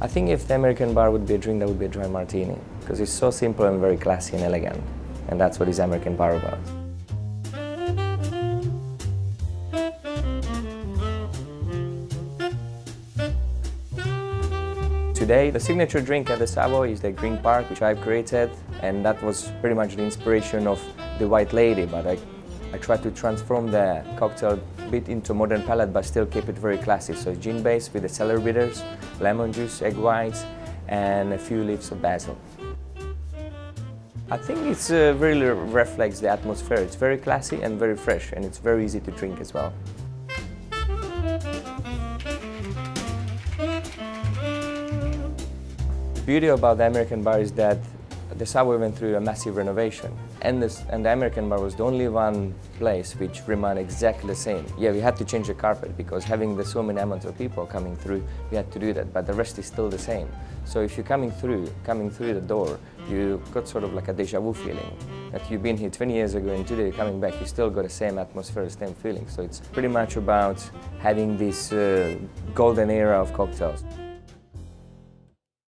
I think if the American bar would be a drink, that would be a dry martini, because it's so simple and very classy and elegant, and that's what is American bar about. Today, the signature drink at the Savoy is the Green Park, which I've created, and that was pretty much the inspiration of the White Lady, but I, I tried to transform the cocktail a bit into modern palate, but still keep it very classy. So it's gin-based with the celery bitters, lemon juice, egg whites, and a few leaves of basil. I think it uh, really reflects the atmosphere. It's very classy and very fresh, and it's very easy to drink as well. The beauty about the American bar is that the Savoy went through a massive renovation and, this, and the American bar was the only one place which remained exactly the same. Yeah, we had to change the carpet because having the so many amounts of people coming through, we had to do that, but the rest is still the same. So if you're coming through, coming through the door, you got sort of like a deja vu feeling. That you've been here 20 years ago and today you're coming back, you still got the same atmosphere, the same feeling. So it's pretty much about having this uh, golden era of cocktails.